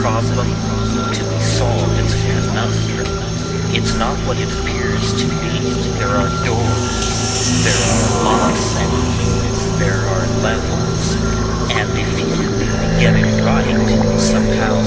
problem to be solved. It's a conundrum. It's not what it appears to be. There are doors. There are locks and keys. There are levels. And if you get it right, somehow